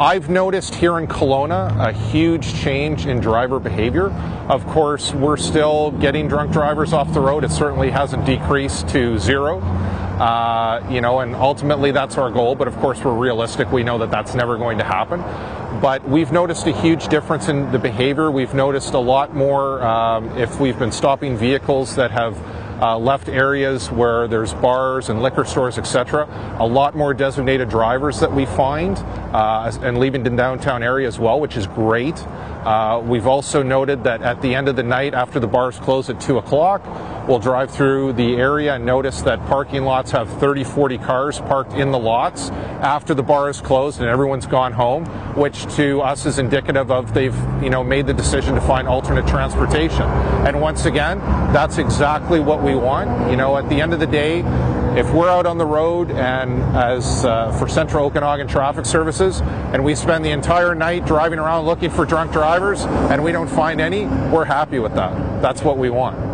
I've noticed here in Kelowna a huge change in driver behavior. Of course, we're still getting drunk drivers off the road. It certainly hasn't decreased to zero. Uh, you know, and ultimately that's our goal. But of course, we're realistic. We know that that's never going to happen. But we've noticed a huge difference in the behavior. We've noticed a lot more um, if we've been stopping vehicles that have uh, left areas where there's bars and liquor stores, etc. A lot more designated drivers that we find, uh, and leaving the downtown area as well, which is great. Uh, we've also noted that at the end of the night, after the bars close at 2 o'clock, we'll drive through the area and notice that parking lots have 30, 40 cars parked in the lots after the bar is closed and everyone's gone home, which to us is indicative of they've you know made the decision to find alternate transportation. And once again, that's exactly what we want. You know, at the end of the day, if we're out on the road and as uh, for Central Okanagan Traffic Services and we spend the entire night driving around looking for drunk drivers and we don't find any, we're happy with that. That's what we want.